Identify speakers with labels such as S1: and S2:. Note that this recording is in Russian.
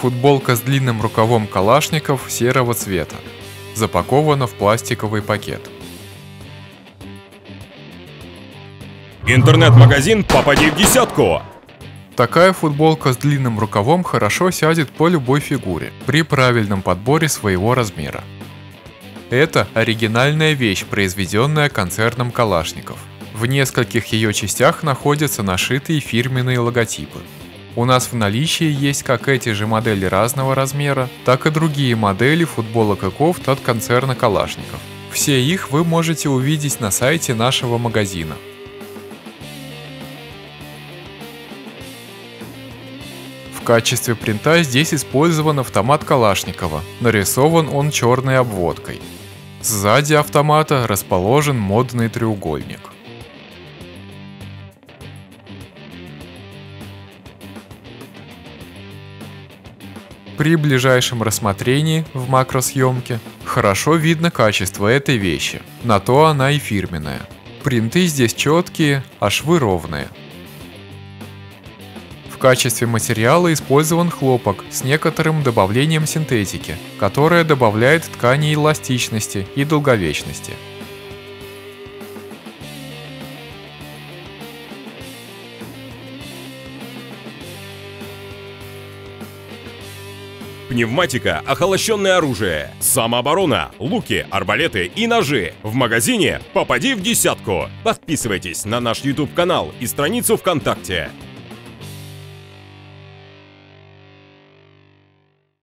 S1: Футболка с длинным рукавом калашников серого цвета. Запакована в пластиковый пакет.
S2: Интернет-магазин «Попади в десятку».
S1: Такая футболка с длинным рукавом хорошо сядет по любой фигуре при правильном подборе своего размера. Это оригинальная вещь, произведенная концерном Калашников. В нескольких ее частях находятся нашитые фирменные логотипы. У нас в наличии есть как эти же модели разного размера, так и другие модели футболок и кофт от концерна Калашников. Все их вы можете увидеть на сайте нашего магазина. В качестве принта здесь использован автомат Калашникова. Нарисован он черной обводкой. Сзади автомата расположен модный треугольник. При ближайшем рассмотрении в макросъемке хорошо видно качество этой вещи, на то она и фирменная. Принты здесь четкие, а швы ровные. В качестве материала использован хлопок с некоторым добавлением синтетики, которая добавляет ткани эластичности и долговечности.
S2: Пневматика, охолощенное оружие, самооборона, луки, арбалеты и ножи. В магазине «Попади в десятку». Подписывайтесь на наш YouTube канал и страницу ВКонтакте.